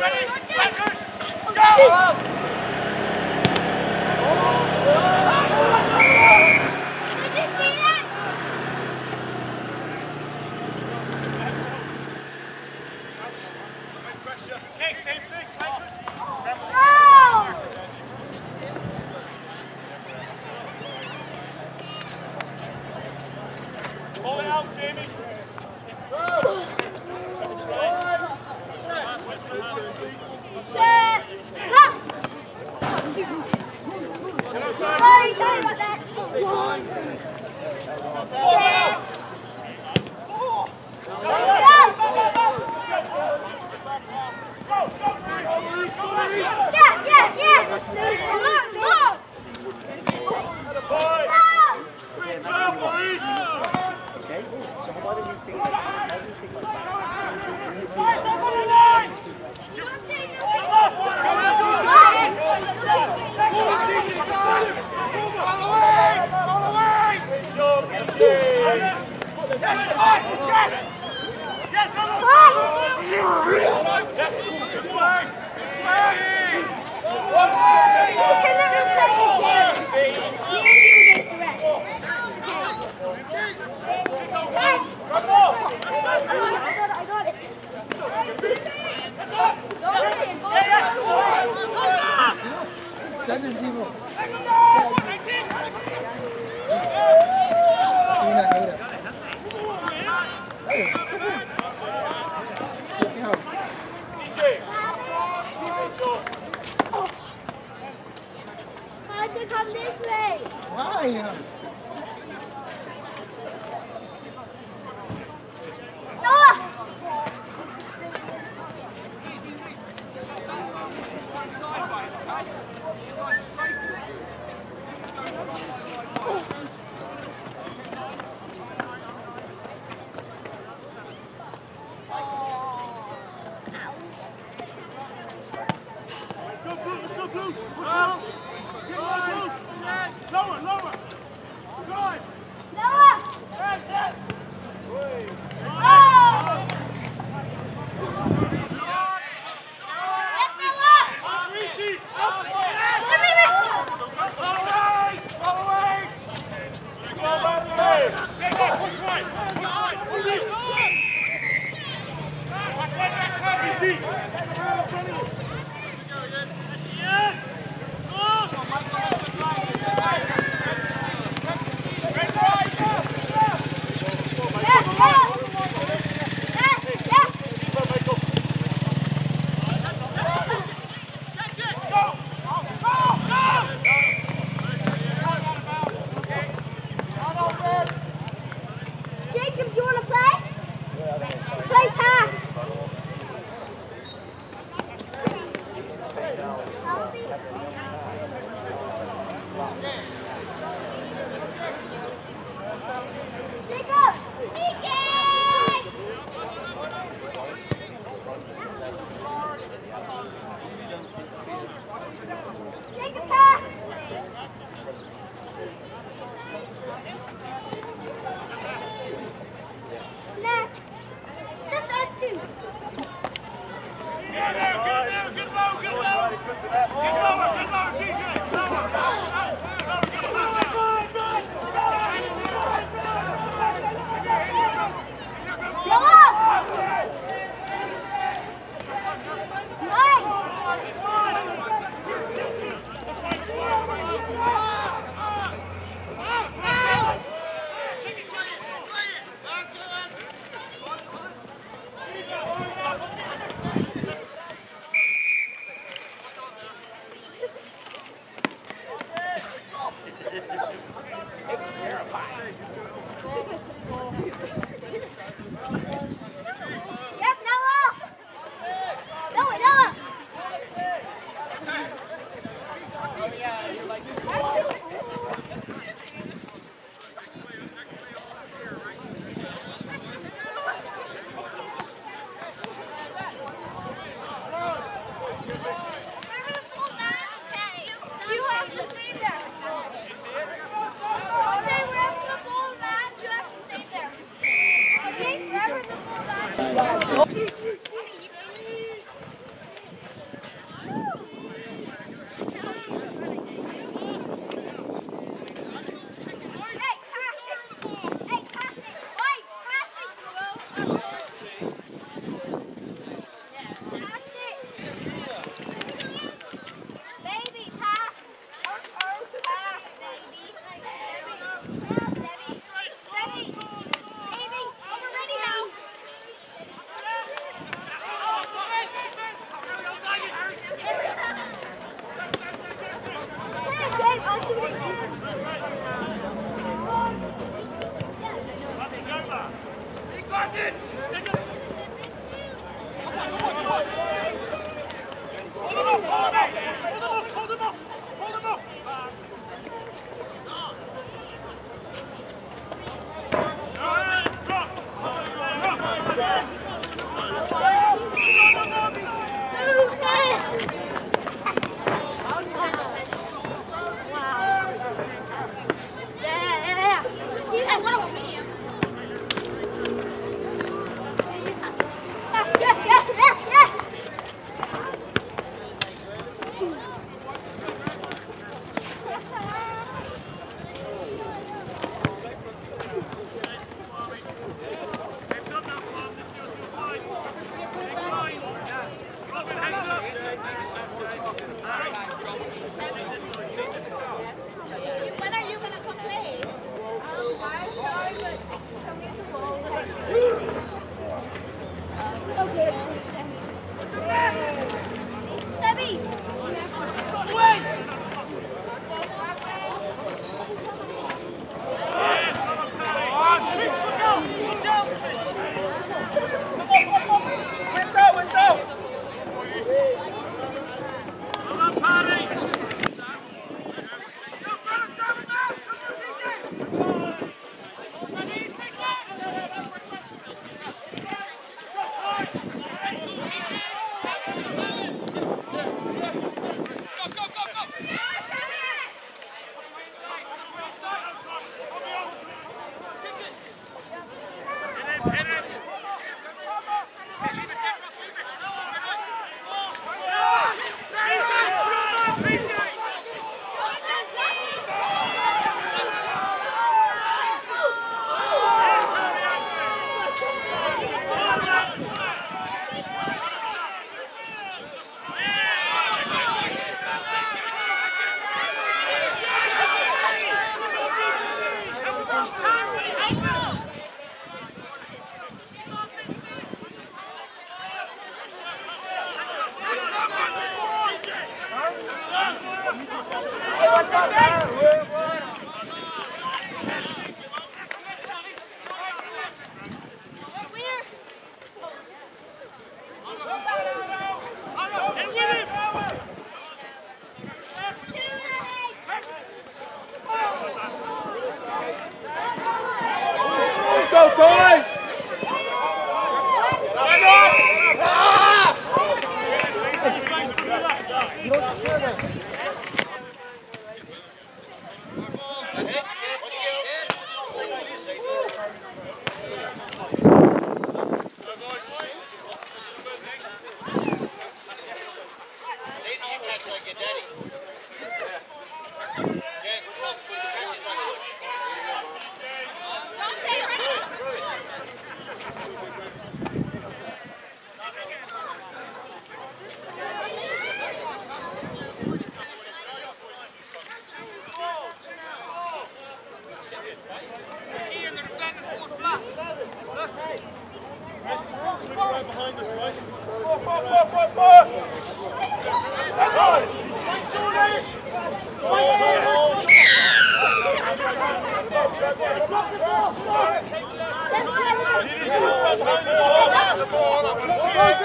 ready? Go, blue, let's go, blue! Get on, blue! Go on, Fire! 好的。right behind us, right? Four, four, four, four, four! Come on!